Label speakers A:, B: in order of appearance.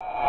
A: you